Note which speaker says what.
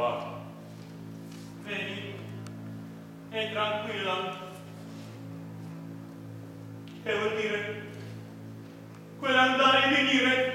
Speaker 1: salvato. Vedi, è tranquilla. Che vuol dire? Quell'andare e venire,